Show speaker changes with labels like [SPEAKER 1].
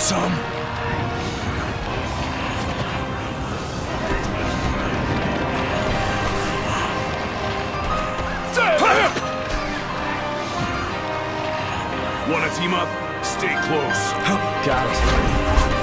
[SPEAKER 1] some? Wanna team up? Stay close.
[SPEAKER 2] Got it.